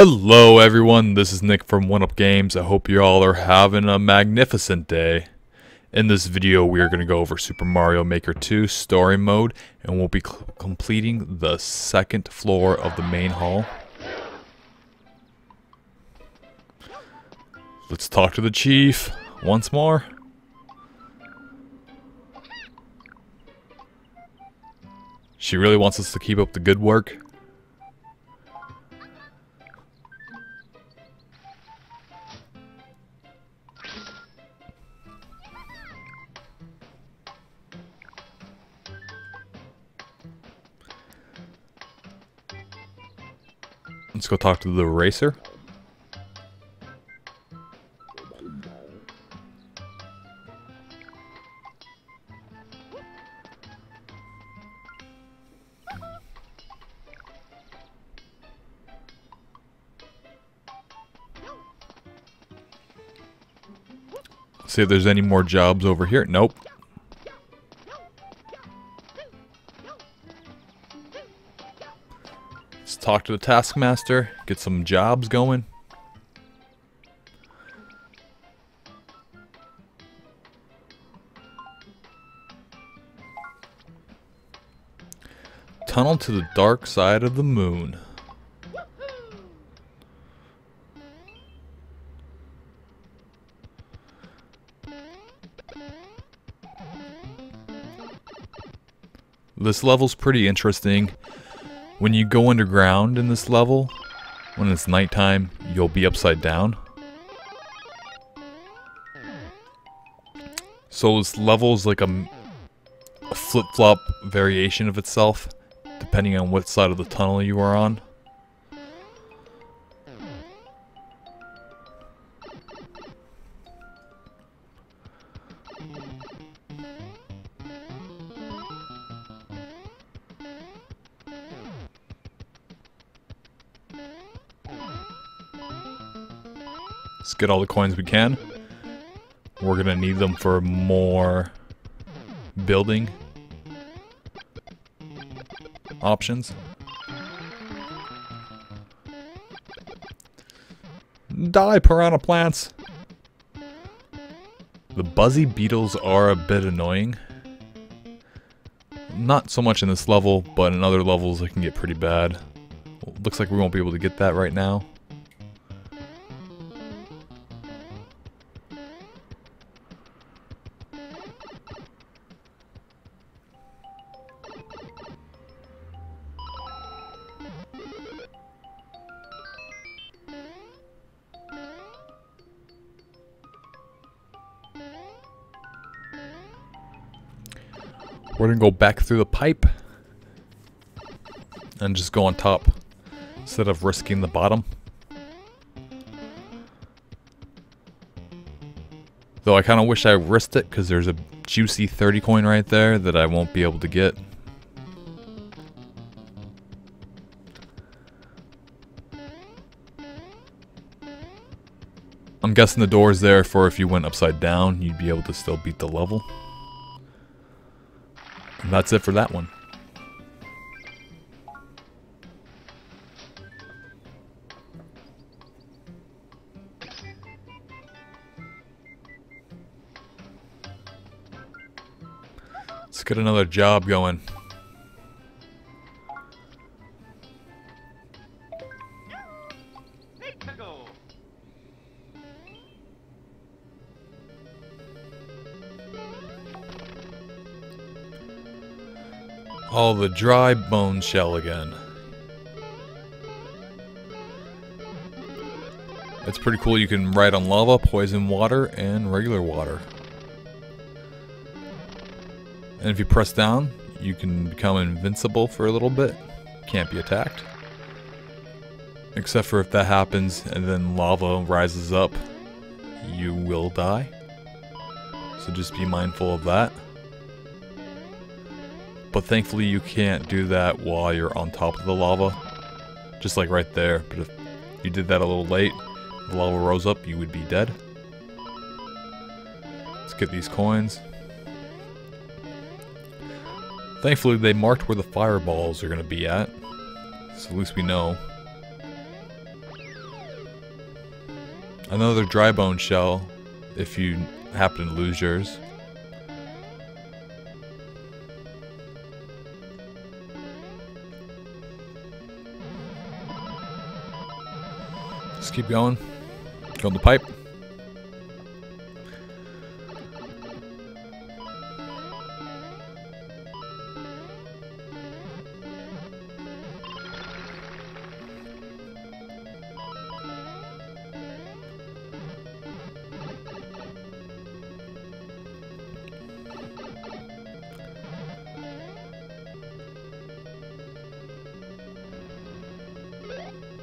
Hello everyone, this is Nick from One Up Games. I hope you all are having a magnificent day. In this video we are going to go over Super Mario Maker 2 Story Mode and we'll be completing the second floor of the main hall. Let's talk to the chief once more. She really wants us to keep up the good work. Talk to the racer. See if there's any more jobs over here. Nope. Let's talk to the Taskmaster, get some jobs going. Tunnel to the dark side of the moon. This level's pretty interesting. When you go underground in this level, when it's nighttime, you'll be upside down. So this level is like a, a flip-flop variation of itself, depending on what side of the tunnel you are on. Get all the coins we can. We're gonna need them for more building options. Die, piranha plants! The buzzy beetles are a bit annoying. Not so much in this level, but in other levels it can get pretty bad. Looks like we won't be able to get that right now. We're gonna go back through the pipe and just go on top instead of risking the bottom. Though I kind of wish I risked it because there's a juicy 30 coin right there that I won't be able to get. I'm guessing the door's there for if you went upside down, you'd be able to still beat the level. And that's it for that one. Let's get another job going. Oh, the dry bone shell again. That's pretty cool. You can ride on lava, poison water, and regular water. And if you press down, you can become invincible for a little bit. Can't be attacked. Except for if that happens and then lava rises up, you will die. So just be mindful of that. But thankfully you can't do that while you're on top of the lava. Just like right there. But if you did that a little late, the lava rose up, you would be dead. Let's get these coins. Thankfully they marked where the fireballs are going to be at. So at least we know. Another dry bone shell if you happen to lose yours. Keep going. Go the pipe.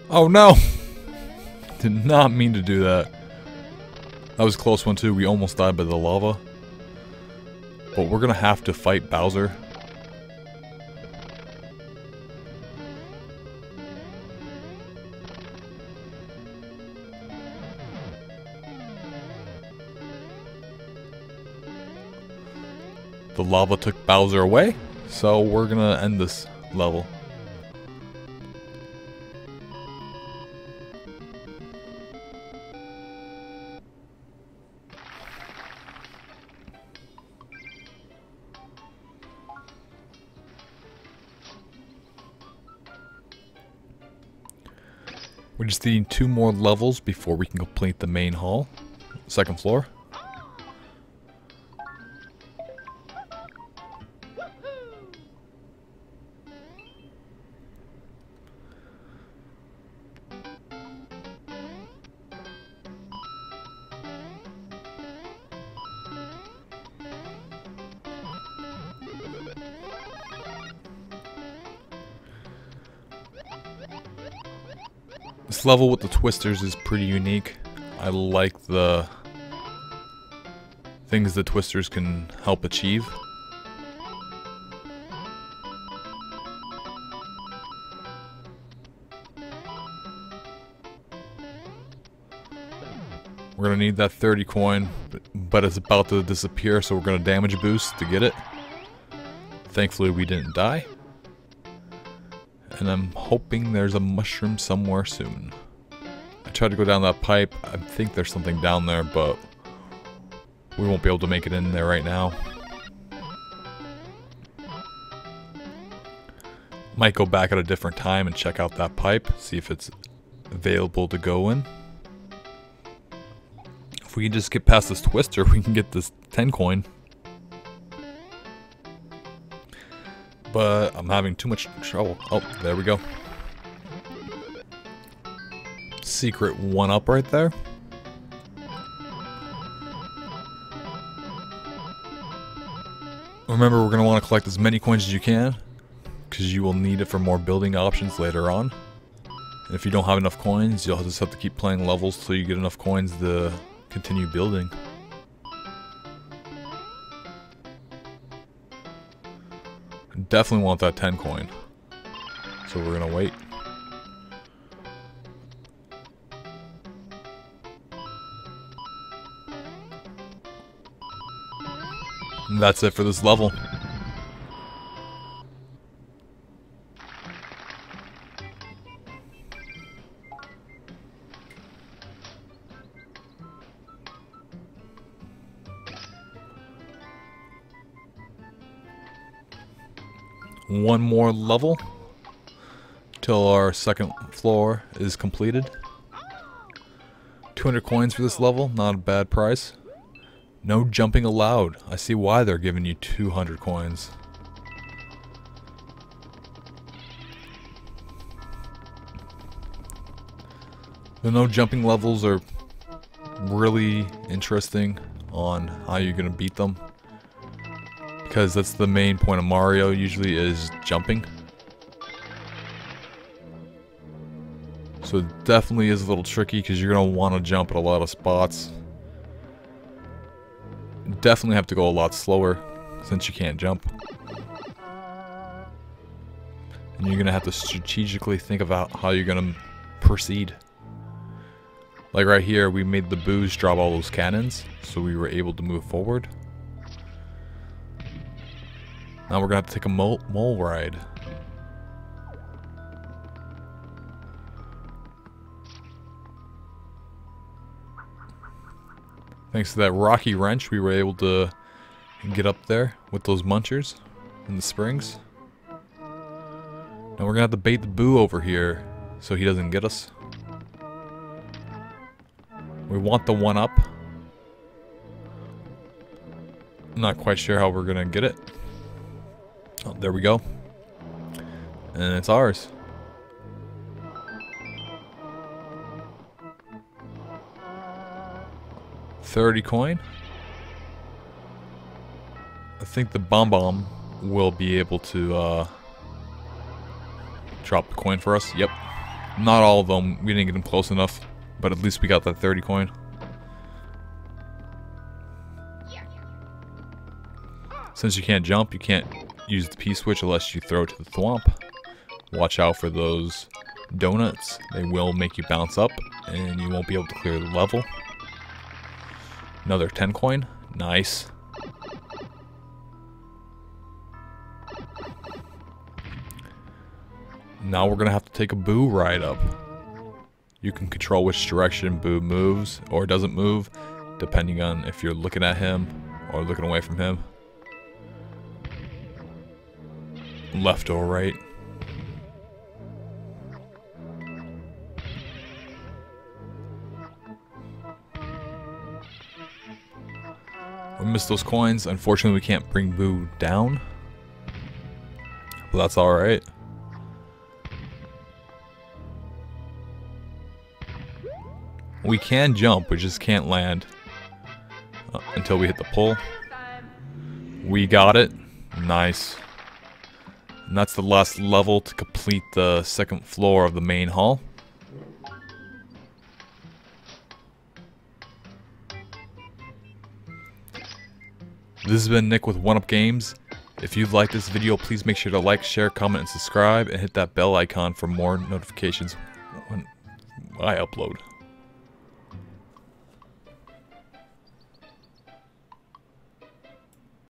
Oh no! Did not mean to do that. That was a close one too. We almost died by the lava. But we're gonna have to fight Bowser. The lava took Bowser away, so we're gonna end this level. We just need two more levels before we can complete the main hall. Second floor. This level with the twisters is pretty unique. I like the things the twisters can help achieve. We're gonna need that 30 coin, but it's about to disappear, so we're gonna damage boost to get it. Thankfully we didn't die. And I'm hoping there's a mushroom somewhere soon. I tried to go down that pipe. I think there's something down there, but we won't be able to make it in there right now. Might go back at a different time and check out that pipe, see if it's available to go in. If we can just get past this twister, we can get this 10 coin. But I'm having too much trouble. Oh, there we go. Secret one up right there. Remember, we're going to want to collect as many coins as you can, because you will need it for more building options later on. And if you don't have enough coins, you'll just have to keep playing levels till you get enough coins to continue building. Definitely want that 10 coin. So we're gonna wait. And that's it for this level. One more level till our second floor is completed. 200 coins for this level, not a bad price. No jumping allowed. I see why they're giving you 200 coins. The no jumping levels are really interesting on how you're going to beat them because that's the main point of Mario usually is jumping. So it definitely is a little tricky because you're going to want to jump at a lot of spots. Definitely have to go a lot slower since you can't jump. And you're going to have to strategically think about how you're going to proceed. Like right here, we made the boos drop all those cannons, so we were able to move forward. Now we're gonna have to take a mole, mole ride. Thanks to that rocky wrench, we were able to get up there with those munchers in the springs. Now we're gonna have to bait the boo over here so he doesn't get us. We want the one up. I'm not quite sure how we're gonna get it. There we go. And it's ours. Thirty coin. I think the Bob-omb will be able to uh, drop the coin for us. Yep. Not all of them. We didn't get them close enough, but at least we got that 30 coin. Since you can't jump, you can't use the P-switch unless you throw it to the thwomp. Watch out for those donuts. They will make you bounce up, and you won't be able to clear the level. Another 10 coin. Nice. Now we're going to have to take a Boo ride up. You can control which direction Boo moves or doesn't move, depending on if you're looking at him or looking away from him. Left or right. We missed those coins. Unfortunately, we can't bring Boo down. But that's alright. We can jump, we just can't land uh, until we hit the pole. We got it. Nice. And that's the last level to complete the second floor of the main hall. This has been Nick with One Up Games. If you've liked this video, please make sure to like, share, comment, and subscribe, and hit that bell icon for more notifications when I upload.